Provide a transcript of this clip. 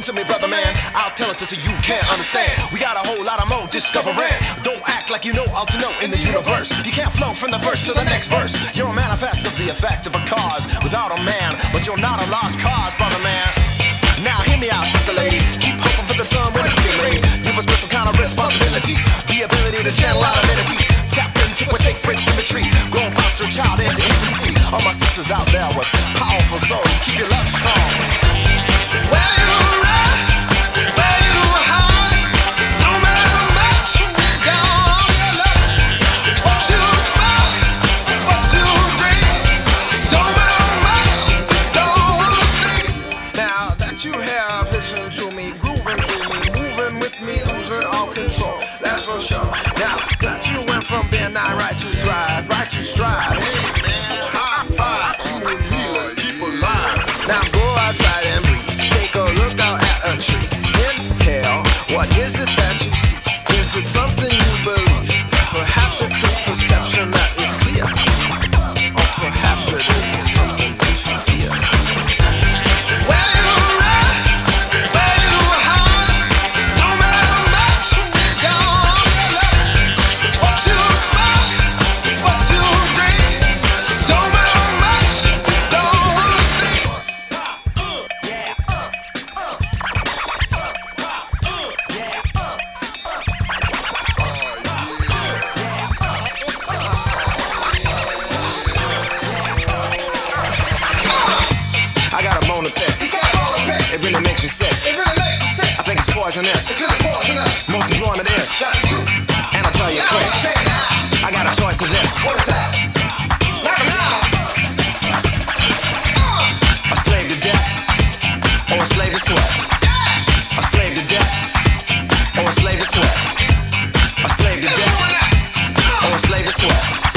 listen to me, brother man. I'll tell it to so you can't understand. We got a whole lot of more discovering. Don't act like you know all to know in the universe. You can't flow from the verse to the next verse. You're a manifest of the effect of a cause without a man, but you're not a lost cause, brother man. Now hear me out, sister lady. Keep hoping for the sun when it get ready. Give a special kind of responsibility, the ability to channel out amenity. Tap into a sacred symmetry, grown foster child into infancy. All my sisters out there with powerful souls, keep your love strong. Where you What is it that you see? Is it something this one.